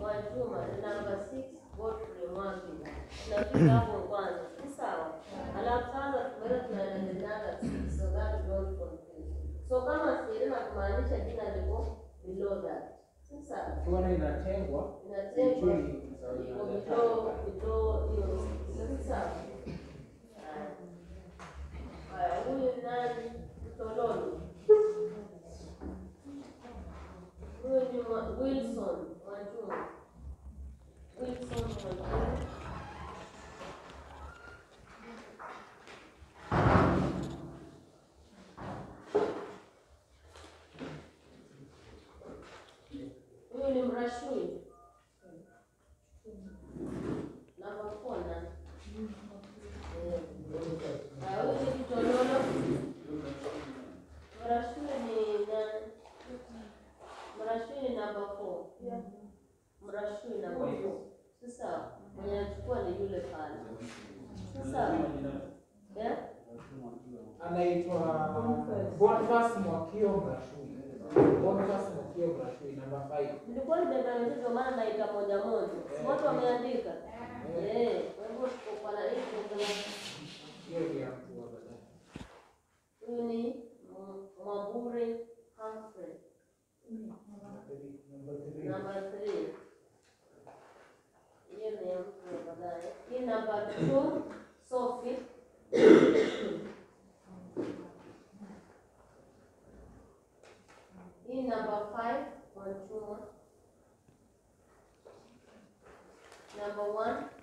Mwajuma ni number 6 Godfrey Mwangi. Tunafika hapo kwanza. Si sawa? Alafu sasa tumeenda tunaendelea so that don't confuse. So kama sirima kumaanisha jina liko below that. Si sawa? Tuone inatengwa. Inatengwa iko below below hiyo. Уильсон, Ладюн. Уильсон, Ладюн. Уильям Рашуй. На балкон, да? Ауди Витолона. Рашуй на... Рашуй на балкон. pia mm-hmm. mrashui na mtu. Sasa mwenye anachukua ni yule pale. Sasa Nilikuwa nimetaeleza maana naita moja moja. Watu wameandika. Eh. Huyu ni Mwabure Humphrey. number three. Your name, brother. In number two, Sophie. In number five, one, two more. Number one.